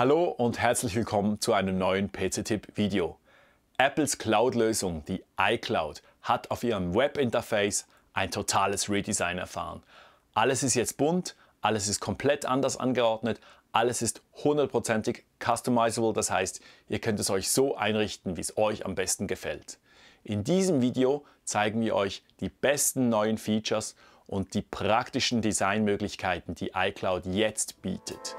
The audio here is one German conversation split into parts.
Hallo und herzlich willkommen zu einem neuen PC-Tipp-Video. Apples Cloud-Lösung, die iCloud, hat auf ihrem Webinterface ein totales Redesign erfahren. Alles ist jetzt bunt, alles ist komplett anders angeordnet, alles ist hundertprozentig customizable, das heißt, ihr könnt es euch so einrichten, wie es euch am besten gefällt. In diesem Video zeigen wir euch die besten neuen Features und die praktischen Designmöglichkeiten, die iCloud jetzt bietet.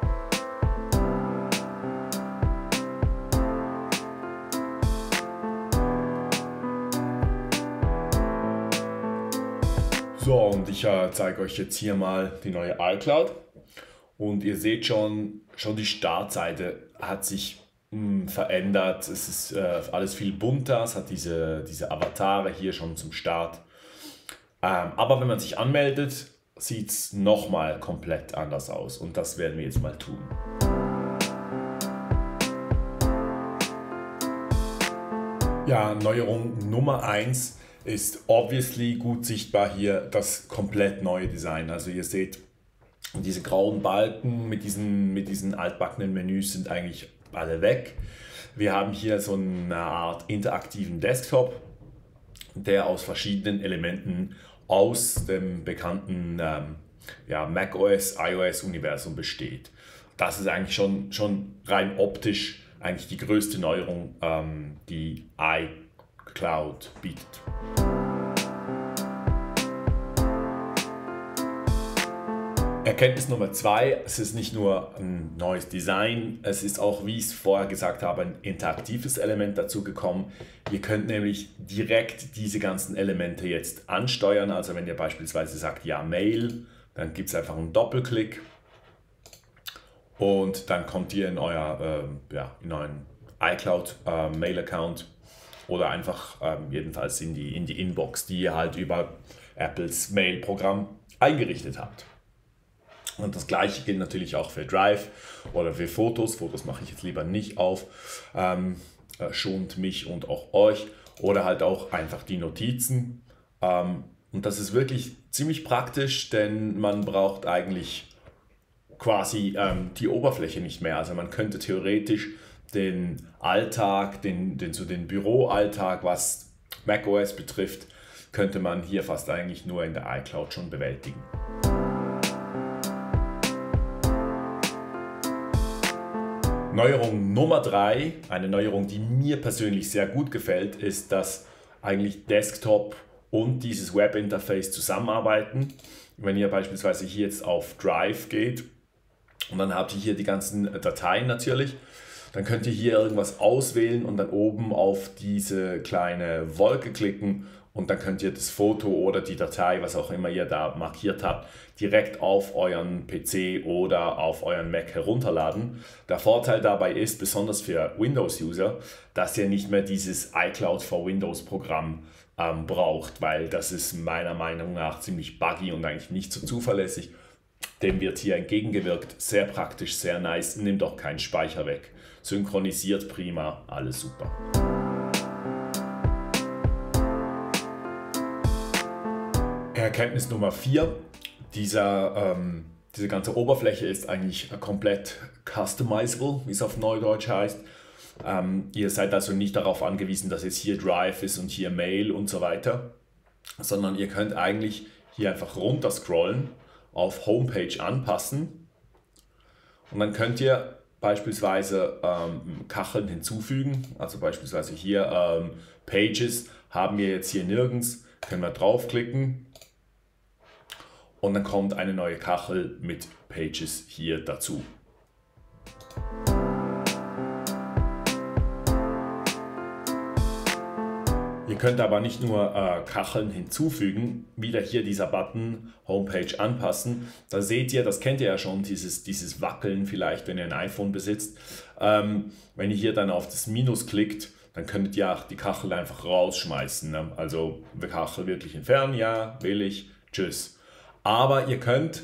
So, und ich äh, zeige euch jetzt hier mal die neue iCloud. Und ihr seht schon, schon die Startseite hat sich mh, hm, verändert. Es ist äh, alles viel bunter. Es hat diese, diese Avatare hier schon zum Start. Ähm, aber wenn man sich anmeldet, sieht es nochmal komplett anders aus. Und das werden wir jetzt mal tun. Ja, Neuerung Nummer 1 ist obviously gut sichtbar hier das komplett neue Design. Also ihr seht, diese grauen Balken mit diesen, mit diesen altbackenen Menüs sind eigentlich alle weg. Wir haben hier so eine Art interaktiven Desktop, der aus verschiedenen Elementen aus dem bekannten ähm, ja, macOS, iOS-Universum besteht. Das ist eigentlich schon, schon rein optisch eigentlich die größte Neuerung, ähm, die iCloud bietet. Erkenntnis Nummer zwei, es ist nicht nur ein neues Design, es ist auch, wie ich es vorher gesagt habe, ein interaktives Element dazu gekommen. Ihr könnt nämlich direkt diese ganzen Elemente jetzt ansteuern. Also wenn ihr beispielsweise sagt, ja, Mail, dann gibt es einfach einen Doppelklick und dann kommt ihr in, euer, äh, ja, in euren iCloud äh, Mail-Account oder einfach äh, jedenfalls in die, in die Inbox, die ihr halt über Apples Mail-Programm eingerichtet habt. Und das gleiche gilt natürlich auch für Drive oder für Fotos. Fotos mache ich jetzt lieber nicht auf. Ähm, äh, schont mich und auch euch. Oder halt auch einfach die Notizen. Ähm, und das ist wirklich ziemlich praktisch, denn man braucht eigentlich quasi ähm, die Oberfläche nicht mehr. Also man könnte theoretisch den Alltag, den, den, so den Büroalltag, was macOS betrifft, könnte man hier fast eigentlich nur in der iCloud schon bewältigen. Neuerung Nummer drei, eine Neuerung, die mir persönlich sehr gut gefällt, ist, dass eigentlich Desktop und dieses Webinterface zusammenarbeiten. Wenn ihr beispielsweise hier jetzt auf Drive geht und dann habt ihr hier die ganzen Dateien natürlich, dann könnt ihr hier irgendwas auswählen und dann oben auf diese kleine Wolke klicken und dann könnt ihr das Foto oder die Datei, was auch immer ihr da markiert habt, direkt auf euren PC oder auf euren Mac herunterladen. Der Vorteil dabei ist, besonders für Windows-User, dass ihr nicht mehr dieses iCloud for Windows Programm ähm, braucht, weil das ist meiner Meinung nach ziemlich buggy und eigentlich nicht so zuverlässig. Dem wird hier entgegengewirkt, sehr praktisch, sehr nice, nimmt auch keinen Speicher weg, synchronisiert prima, alles super. Erkenntnis Nummer 4, dieser, ähm, diese ganze Oberfläche ist eigentlich komplett customizable, wie es auf Neudeutsch heißt. Ähm, ihr seid also nicht darauf angewiesen, dass jetzt hier Drive ist und hier Mail und so weiter, sondern ihr könnt eigentlich hier einfach runter scrollen, auf Homepage anpassen und dann könnt ihr beispielsweise ähm, Kacheln hinzufügen. Also beispielsweise hier ähm, Pages haben wir jetzt hier nirgends, können wir draufklicken und dann kommt eine neue Kachel mit Pages hier dazu. Ihr könnt aber nicht nur äh, Kacheln hinzufügen, wieder hier dieser Button Homepage anpassen. Da seht ihr, das kennt ihr ja schon, dieses, dieses Wackeln vielleicht, wenn ihr ein iPhone besitzt. Ähm, wenn ihr hier dann auf das Minus klickt, dann könntet ihr auch die Kachel einfach rausschmeißen. Ne? Also die Kachel wirklich entfernen, ja, will ich, tschüss. Aber ihr könnt,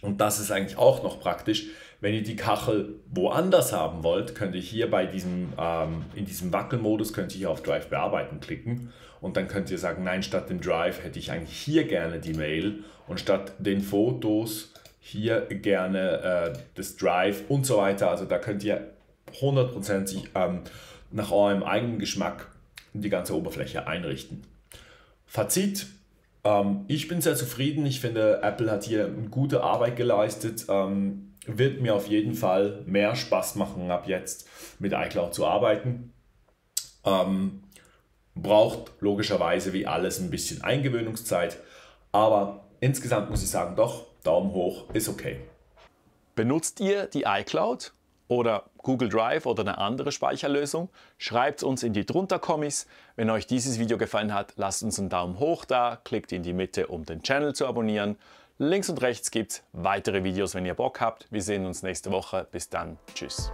und das ist eigentlich auch noch praktisch, wenn ihr die Kachel woanders haben wollt, könnt ihr hier bei diesem, ähm, in diesem Wackelmodus, könnt ihr hier auf Drive bearbeiten klicken und dann könnt ihr sagen, nein, statt dem Drive hätte ich eigentlich hier gerne die Mail und statt den Fotos hier gerne äh, das Drive und so weiter. Also da könnt ihr hundertprozentig ähm, nach eurem eigenen Geschmack die ganze Oberfläche einrichten. Fazit, ähm, ich bin sehr zufrieden. Ich finde, Apple hat hier gute Arbeit geleistet. Ähm, wird mir auf jeden Fall mehr Spaß machen, ab jetzt mit iCloud zu arbeiten. Ähm, braucht logischerweise wie alles ein bisschen Eingewöhnungszeit, aber insgesamt muss ich sagen, doch, Daumen hoch ist okay. Benutzt ihr die iCloud oder Google Drive oder eine andere Speicherlösung? Schreibt uns in die drunter Kommis. Wenn euch dieses Video gefallen hat, lasst uns einen Daumen hoch da, klickt in die Mitte, um den Channel zu abonnieren. Links und rechts gibt es weitere Videos, wenn ihr Bock habt. Wir sehen uns nächste Woche. Bis dann. Tschüss.